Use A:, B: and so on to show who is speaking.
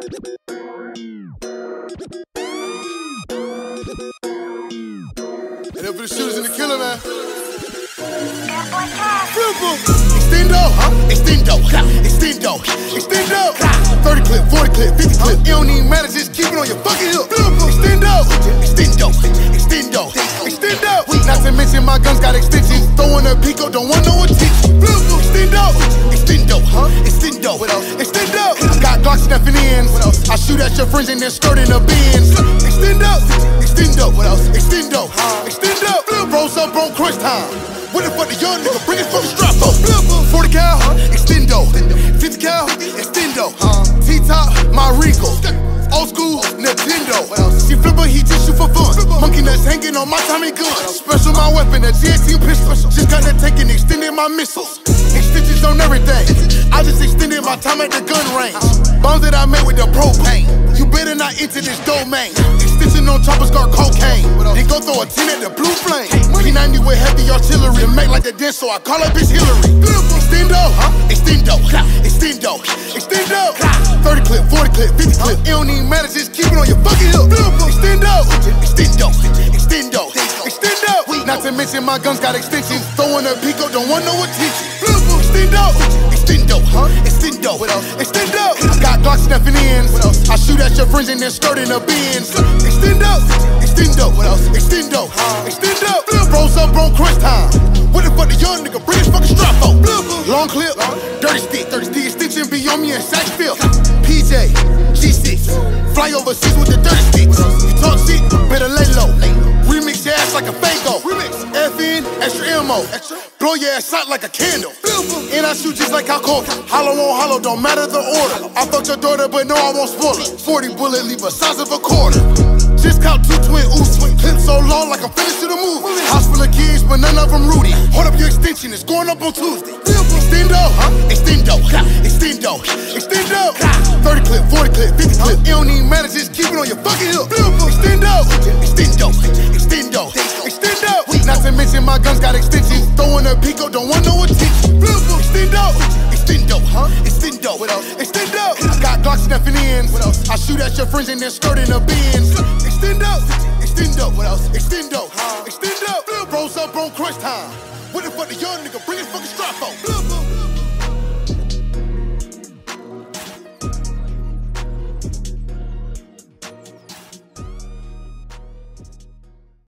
A: And up the shooters in the killer, man. Triple. Extendo, huh? Extendo, extendo, extendo. 30 clip, 40 clip, 50 clip. It don't even matter, just keep it on your fucking hip. Extendo, extendo, extendo, extendo. Not to mention my guns got extensions. Throwing a pico, don't want no attention. Extendo, extendo, extendo. What else? Snapping ends. I shoot at your friends and then skirt in the bins. Extendo, extendo, extendo, extendo. Rolls up on crunch time. What the fuck the young nigga bring his fucking strap up? 40 cal, extendo. 50 cal, extendo. T-top, my Rico. Old school, Nintendo. She flipper, he just shoot for fun. Monkey nuts hanging on my Tommy gun. Special my weapon, a GST pistol. Just got that tank and extended my missiles. On everything. I just extended my time at the gun range. Bombs that I made with the propane. You better not enter this domain. Extension on choppers got cocaine. Then go throw a 10 at the blue flame. P90 with heavy artillery. Make like a dance, so I call her bitch Hillary. Extendo, extendo, extendo, extendo. 30 clip, 40 clip, 50 clip. It don't even matter, just keep it on your fucking hip. Extendo, extendo, extendo, extendo. Not to mention my guns got extensions. Throwing a pico, don't want no attention. Extendo, extendo, huh? extendo, extendo. Got Glocks snapping ends. I shoot at your friends and then skirt in the bins. Extendo, extendo, extendo, extendo. Rolls up on crunch time. What the fuck the young nigga bring his fucking strap on? Long clip, dirty stick, dirty stick extension be on me in Saxville. PJ, G6, fly overseas with the dirty sticks. You talk shit, better lay low. Remix your ass like a Fago. Remix, FN, extra ammo. Blow your ass out like a candle. I shoot just like how cold. Hollow on hollow, don't matter the order. I fucked your daughter, but no, I won't spoil her. 40 bullet, leave a size of a quarter. Just caught two twin ooze. Clip so long like I'm finished to the movie. House full of kids, but none of them Rudy. Hold up your extension, it's going up on Tuesday. Extendo, extendo, extendo, extendo. 30 clip, 40 clip, 50 clip. It don't even matter, just keep it on your fucking hip. Extendo, extendo, extendo, extendo. Not to mention my guns got extensions. Throwing a pico, don't want no attention. Extendo, extendo, extendo, extendo. Got Glocks snapping ends. I shoot at your friends and then skirt in the bins. Extendo, extendo, what else? extendo, extendo. Rolls up on crunch time. What the fuck the young nigga bring his fucking strap on?